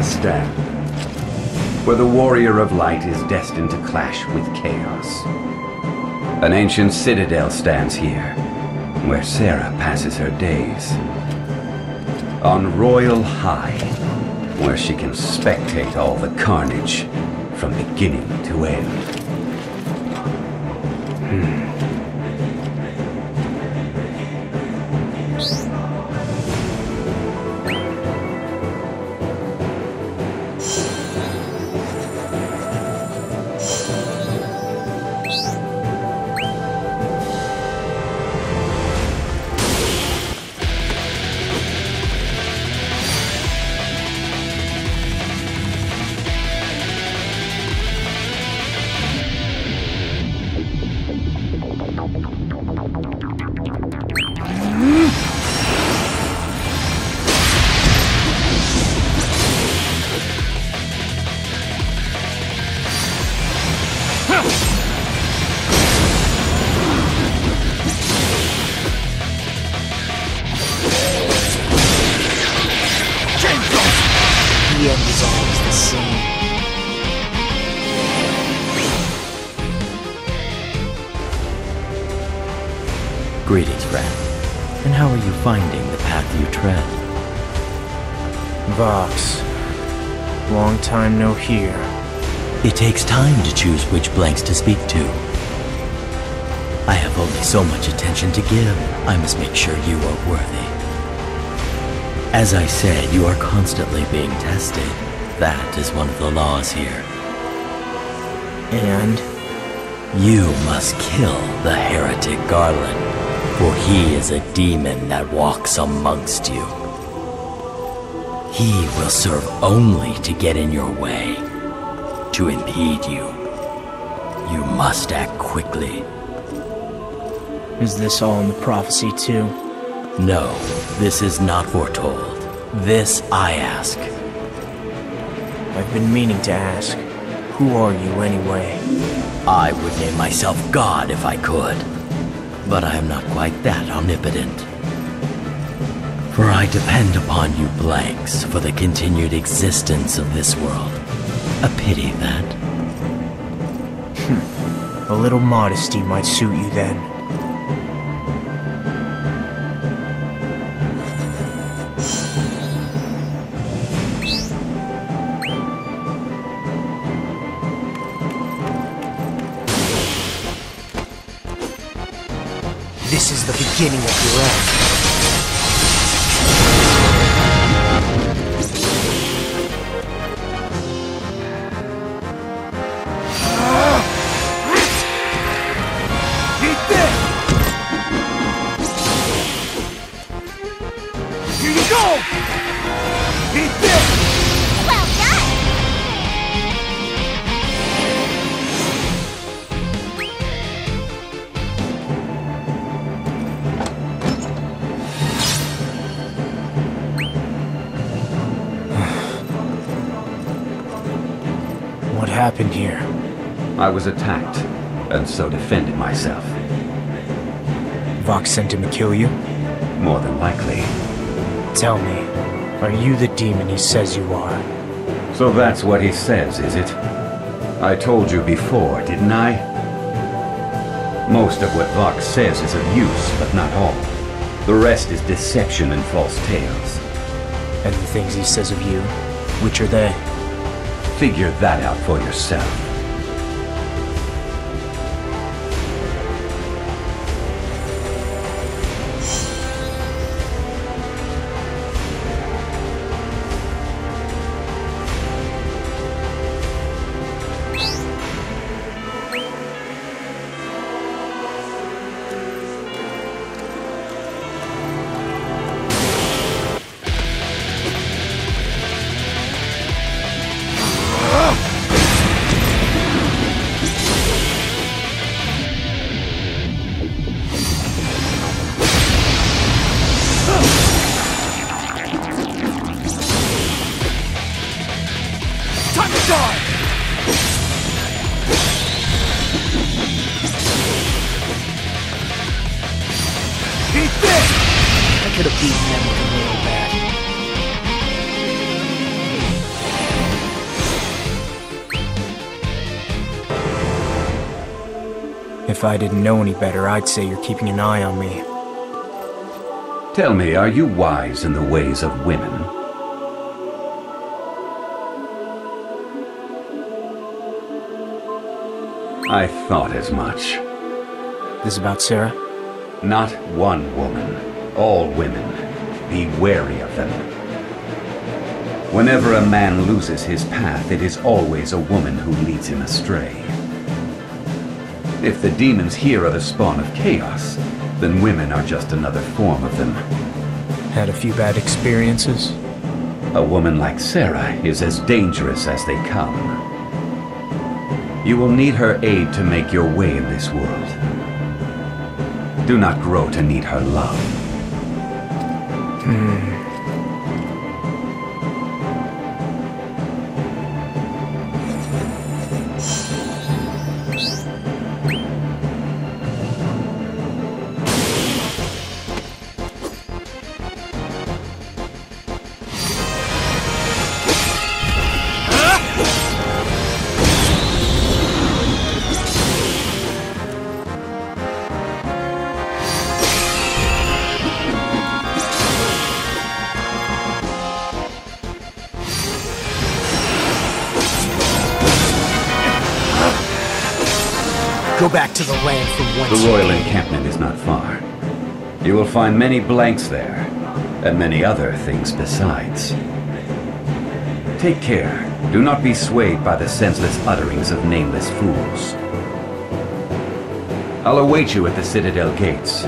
Last where the Warrior of Light is destined to clash with Chaos. An ancient citadel stands here, where Sarah passes her days. On Royal High, where she can spectate all the carnage from beginning to end. Hmm. Greetings, friend. And how are you finding the path you tread? Vox. Long time no hear. It takes time to choose which blanks to speak to. I have only so much attention to give. I must make sure you are worthy. As I said, you are constantly being tested. That is one of the laws here. And? You must kill the heretic Garland for he is a demon that walks amongst you. He will serve only to get in your way, to impede you. You must act quickly. Is this all in the prophecy too? No, this is not foretold. This I ask. I've been meaning to ask. Who are you anyway? I would name myself God if I could but I am not quite that omnipotent. For I depend upon you blanks for the continued existence of this world. A pity that. Hmm. A little modesty might suit you then. Beginning of your end. happened I was attacked, and so defended myself. Vox sent him to kill you? More than likely. Tell me, are you the demon he says you are? So that's what he says, is it? I told you before, didn't I? Most of what Vox says is of use, but not all. The rest is deception and false tales. And the things he says of you, which are they? Figure that out for yourself. If I didn't know any better, I'd say you're keeping an eye on me. Tell me, are you wise in the ways of women? I thought as much. This about Sarah? Not one woman. All women. Be wary of them. Whenever a man loses his path, it is always a woman who leads him astray. If the demons here are the spawn of chaos, then women are just another form of them. Had a few bad experiences? A woman like Sarah is as dangerous as they come. You will need her aid to make your way in this world. Do not grow to need her love. Hmm. Go back to the land from whence The royal encampment is not far. You will find many blanks there, and many other things besides. Take care. Do not be swayed by the senseless utterings of nameless fools. I'll await you at the Citadel gates.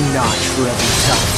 One notch for every time.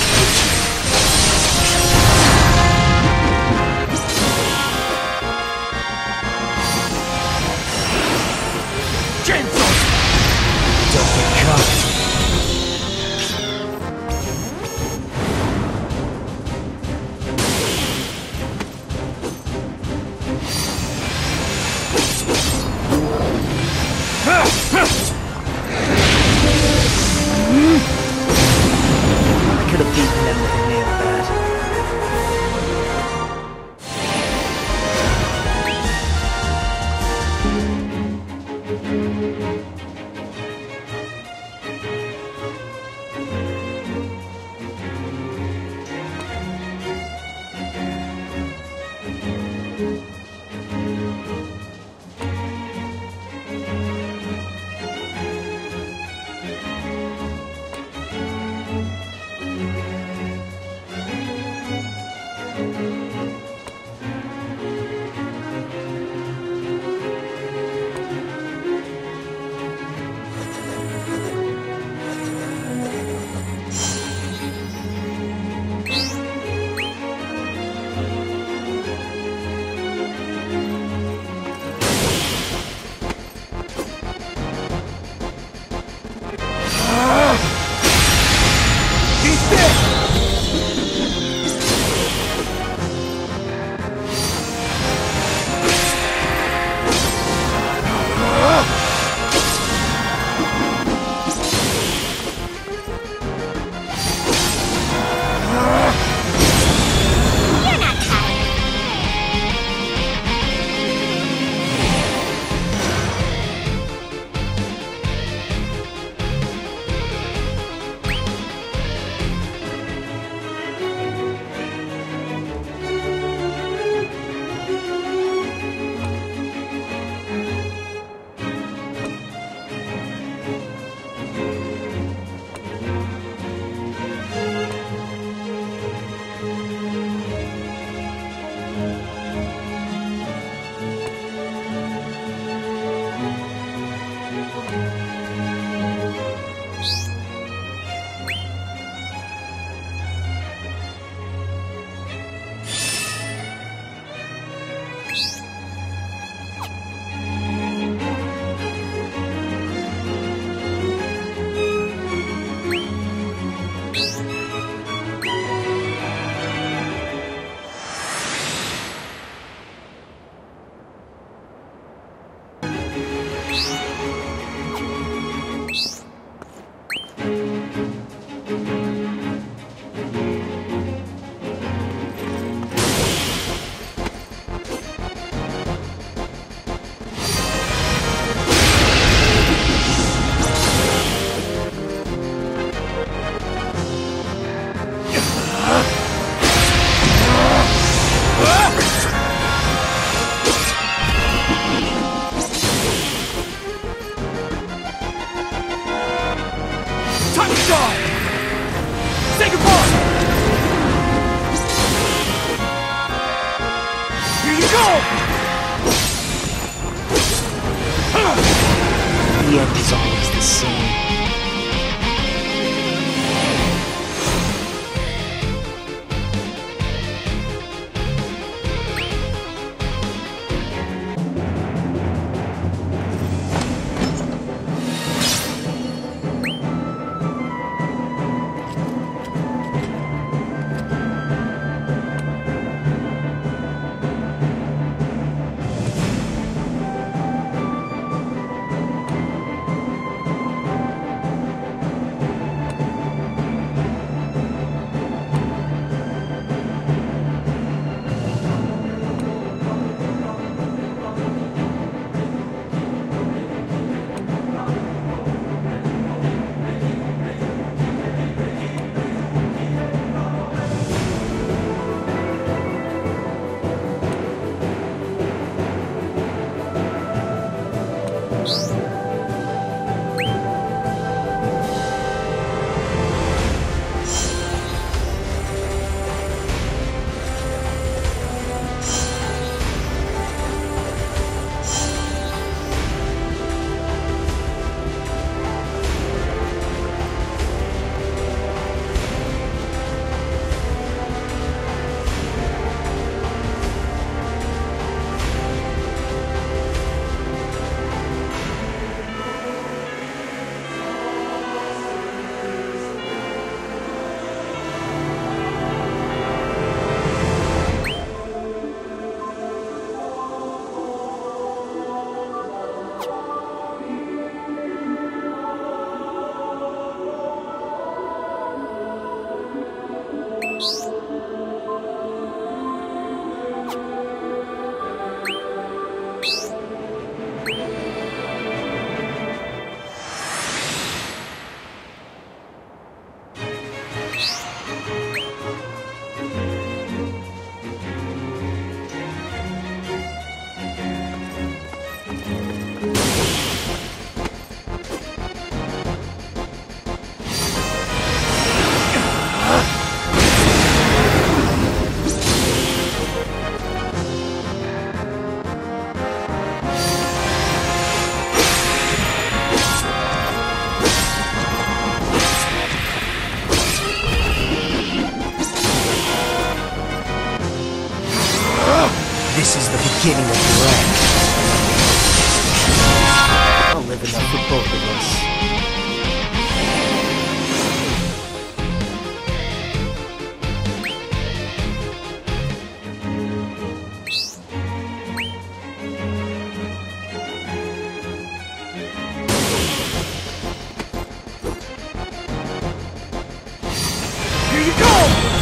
Go!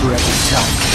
For every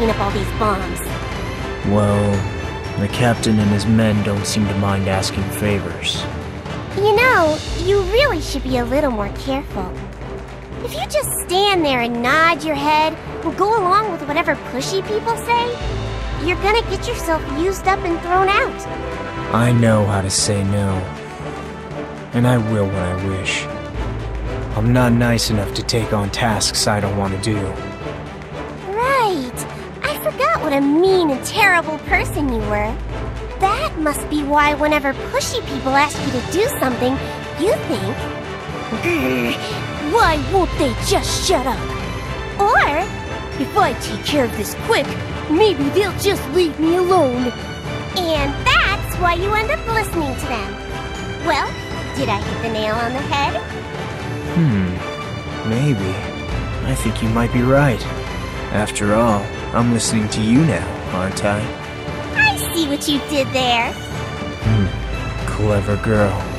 clean up all these bombs? Well, the captain and his men don't seem to mind asking favors. You know, you really should be a little more careful. If you just stand there and nod your head and go along with whatever pushy people say, you're gonna get yourself used up and thrown out. I know how to say no. And I will when I wish. I'm not nice enough to take on tasks I don't want to do. A mean and terrible person you were. That must be why whenever pushy people ask you to do something, you think, "Grr, why won't they just shut up? Or, if I take care of this quick, maybe they'll just leave me alone. And that's why you end up listening to them. Well, did I hit the nail on the head? Hmm, maybe. I think you might be right. After all, I'm listening to you now, aren't I? I see what you did there. Hmm. Clever girl.